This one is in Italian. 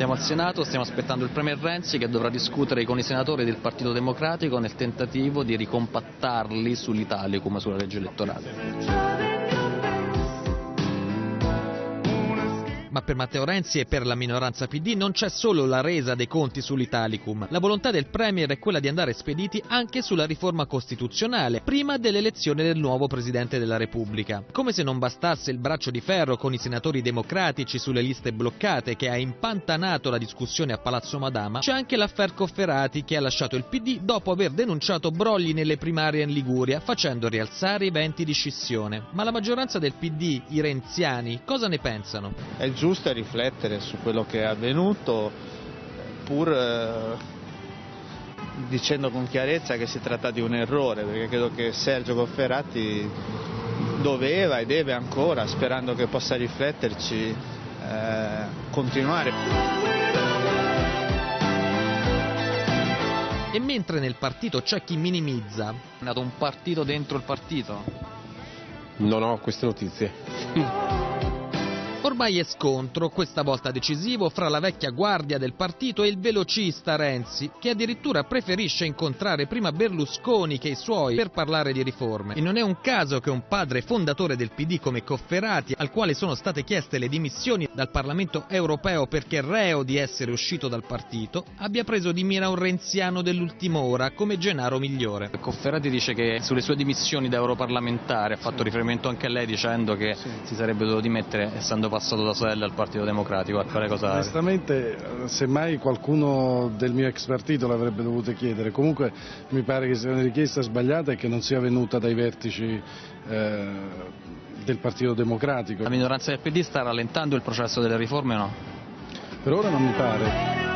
Siamo al Senato, stiamo aspettando il Premier Renzi che dovrà discutere con i senatori del Partito Democratico nel tentativo di ricompattarli sull'Italicum, sulla legge elettorale. Ma per Matteo Renzi e per la minoranza PD non c'è solo la resa dei conti sull'Italicum. La volontà del Premier è quella di andare spediti anche sulla riforma costituzionale, prima dell'elezione del nuovo Presidente della Repubblica. Come se non bastasse il braccio di ferro con i senatori democratici sulle liste bloccate che ha impantanato la discussione a Palazzo Madama, c'è anche l'affair Cofferati che ha lasciato il PD dopo aver denunciato brogli nelle primarie in Liguria, facendo rialzare i venti di scissione. Ma la maggioranza del PD, i renziani, cosa ne pensano? È giusto riflettere su quello che è avvenuto, pur eh, dicendo con chiarezza che si tratta di un errore, perché credo che Sergio Cofferati doveva e deve ancora, sperando che possa rifletterci, eh, continuare. E mentre nel partito c'è chi minimizza, È nato un partito dentro il partito. Non ho queste notizie. Ormai è scontro, questa volta decisivo, fra la vecchia guardia del partito e il velocista Renzi, che addirittura preferisce incontrare prima Berlusconi che i suoi per parlare di riforme. E non è un caso che un padre fondatore del PD come Cofferati, al quale sono state chieste le dimissioni dal Parlamento europeo perché reo di essere uscito dal partito, abbia preso di mira un renziano dell'ultima ora come Gennaro Migliore. Cofferati dice che sulle sue dimissioni da europarlamentare ha fatto riferimento anche a lei dicendo che si sarebbe dovuto dimettere essendo passato da Sodella al Partito Democratico. A quale cosa... Onestamente, semmai qualcuno del mio ex partito l'avrebbe dovuto chiedere. Comunque mi pare che sia una richiesta sbagliata e che non sia venuta dai vertici eh, del Partito Democratico. La minoranza del PD sta rallentando il processo delle riforme o no? Per ora non mi pare.